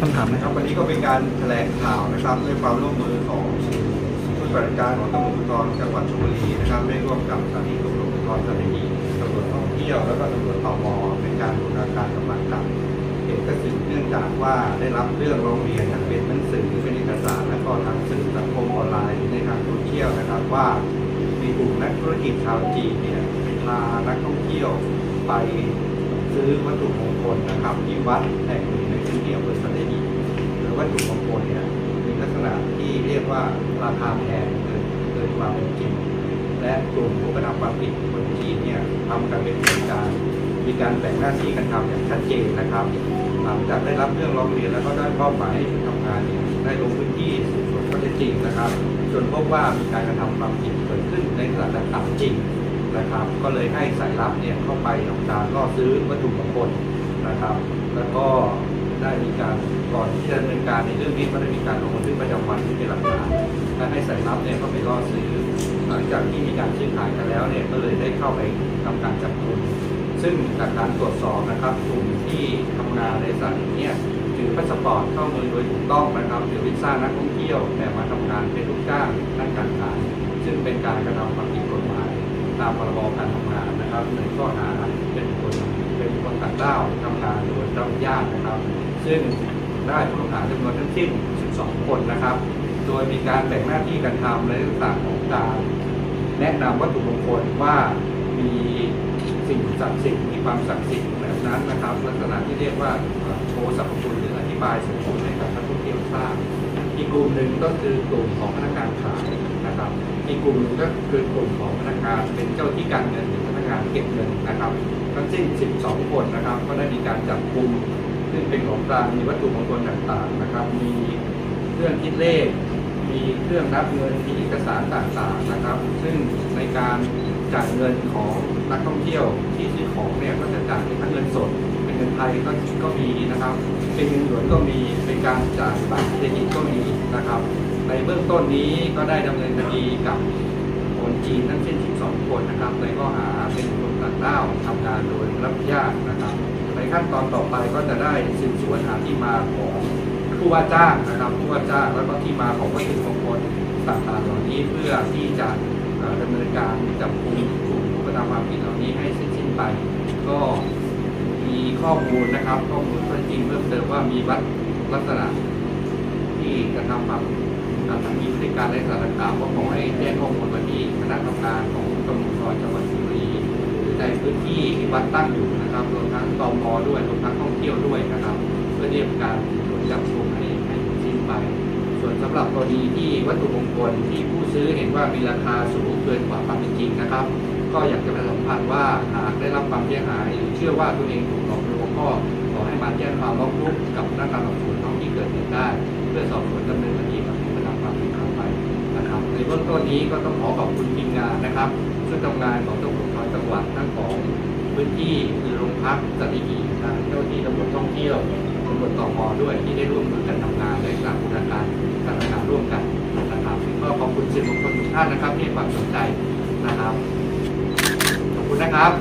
คำถามนะครับวันนี้ก็เป็นการแถลงข่าวนะครับด้วยความร่วมมือของผู้ปฏิบัติการของตำรวจภูธรจังหวัดชลบุรีนะครับได้ร่วมกับสถานีตำรวจภูธรสัตหีตำรวจท่องเที่ยวแล้วก็ตำรวจตมเป็นการบูรณาการกำลังกันเหตุก็สืบเนื่องจากว่าได้รับเรื่องร้องเรียนทั้งเป็นหนังสือเป็นเอกสารและก็ทางสื่อสังคมออนไลน์ในทางโซเชียลนะครับว่ามีกลุ่มนักธุรกิจชาวจีนเนี่ยพานักท่องเที่ยวไป ซื้อวัตถุมงคลนะครับที่วัดแห่งหนึ่งในพื้นที่อำเภอสัตหีบหรือวัตถุมงคลเนี่ยมีลักษณะที่เรียกว่าราคาแพงเกินเกินความเป็นจริง และกลุ่มผู้กระทำความผิดคนจีนเนี่ยทำกันเป็นโครงการมีการแบ่งหน้าที่กันทำอย่างชัดเจนนะครับ หลังจากได้รับเรื่องร้องเรียนแล้วก็ได้มอบหมายให้ชุดทำงานเนี่ยได้ลงพื้นที่สืบสวนข้อเท็จจริงนะครับ จนพบว่ามีการกระทำความผิดเกิดขึ้นในสถานต่างๆจริง นะครับ ก็เลยให้สายลับเนี่ยเข้าไปทำการล่อซื้อวัตถุมงคลนะครับ แล้วก็ได้มีการก่อนที่จะดำเนินการในเรื่องนี้ก็ได้มีการลงบันทึกประจำวันที่เป็นหลักฐานและให้สายลับเนี่ยเข้าไปล่อซื้อ หลังจากที่มีการซื้อขายกันแล้วเนี่ยก็เลยได้เข้าไปทำการจับกลุ่มซึ่งจากการตรวจสอบนะครับกลุ่มที่ทำงานในสถานเนี่ยถือพาสปอร์ตเข้าเมืองโดยถูกต้องนะครับถือวีซ่านักท่องเที่ยวแต่มาทำงานเป็นลูกจ้างด้านการขายซึ่งเป็นการกระทำความผิดกฎหมายตามพรบการทำงานนะครับในข้อหาเป็นคนเป็นคนต่างด้าวทำงานโดยรับญาตินะครับ ซึ่งได้ผู้ต้องหาจำนวนทั้งสิ้น 12 คนนะครับ โดยมีการแบ่งหน้าที่การทำในต่างๆของการแนะนำวัตถุมงคลว่ามีสิ่งศักดิ์สิทธิ์มีความศักดิ์สิทธิ์แบบนั้นนะครับ ลักษณะที่เรียกว่าโชว์สรรพคุณหรืออธิบายสรรพคุณให้กับนักท่องเที่ยวทราบอีกกลุ่มหนึ่งก็คือกลุ่มของพนักงานขาย ลุ่มก็คือกลุ่มของพนักงานเป็นเจ้าที่การเงินหรือพนักงานเก็บเงินนะครับ ทั้งสิ้น 12 คนนะครับก็ได้มีการจับกลุ่มซึ่งเป็นของกลางมีวัตถุมงคลต่างๆนะครับ มีเครื่องคิดเลข มีเครื่องนับเงินมีเอกสารต่างๆนะครับ ซึ่งในการจ่ายเงินของนักท่องเที่ยวที่ซื้อของเนี่ยก็จะจ่ายเป็นเงินสดเป็นเงินไทยก็ก็มีนะครับ เป็นเงินหยวนก็มีเป็นการจ่ายบัตรเครดิตก็มีนะครับ ในเบื้องต้นนี้ก็ได้ดำเนินคดีกับคนจีนทั้งสิ้น12 คนนะครับ ในข้อหาเป็นคนต่างด้าวทำงานโดยรับญาตินะครับ ในขั้นตอนต่อไปก็จะได้สืบสวนหาที่มาของผู้ว่าจ้างนะครับผู้ว่าจ้างแล้วก็ที่มาของวัตถุมงคลต่างๆเหล่านี้เพื่อที่จะเอ่อดำเนินการจับกลุ่มกลุ่มผู้กระทำความผิดเหล่านี้ให้เสร็จสิ้นไป ก็มีข้อมูลนะครับ ข้อมูลข้อจริงเพิ่มเติมว่ามีวัดลักษณะที่กระทำความ มีพฤติการในสถานต่างก็ขอให้แจ้งข้อมูลมาที่คณะกรรมการของตำรวจภูธรจังหวัดชลบุรีหรือในพื้นที่ที่วัดตั้งอยู่นะครับรวมทั้งตมด้วยรวมทั้งท่องเที่ยวด้วยนะครับ เพื่อเรียกการตรวจจับกลุ่มให้ให้สิ้นไป ส่วนสำหรับกรณีที่วัตถุมงคลที่ผู้ซื้อเห็นว่ามีราคาสูงเกินกว่าความเป็นจริงนะครับ ก็อยากจะประสัมพันธ์ว่าหากได้รับความเสียหายหรือเชื่อว่าตัวเองถูกหลอกลวงก็ขอให้มาแจ้งความร้องทุกข์กับพนักงานสอบสวนท้องที่เกิดเหตุได้ เพื่อสอบสวนดำเนิน เบื้องต้นนี้ก็ต้องขอขอบคุณทีมงานนะครับชุดทำงานของตำรวจจังหวัดทั้งของพื้นที่คือโรงพักสัตหีทางเจ้าหน้าที่ตำรวจท่องเที่ยวตำรวจตมด้วยที่ได้ร่วมมือกันทำงานในการบูรณาการการทำงานร่วมกันนะครับก็ขอบคุณสื่อมวลชนทุกท่านนะครับที่ความสนใจนะครับ ขอบคุณนะครับ